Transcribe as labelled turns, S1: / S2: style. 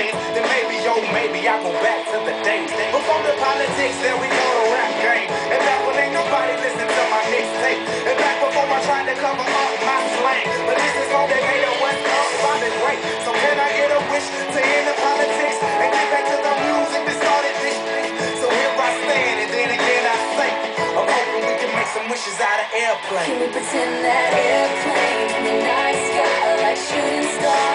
S1: playing, then maybe, yo, maybe I go back to the days before the politics. then we go, to rap game, and back when ain't nobody listen to my mixtape, and back before I tried to cover up my slang. But this is all they made of what's called Robin Ray. So can I get a wish to end the politics and get back to the music that started this thing? So here I stand, and then again I say, I'm hoping we can make some wishes out of airplane.
S2: Can we pretend that airplane in the night sky like shooting stars?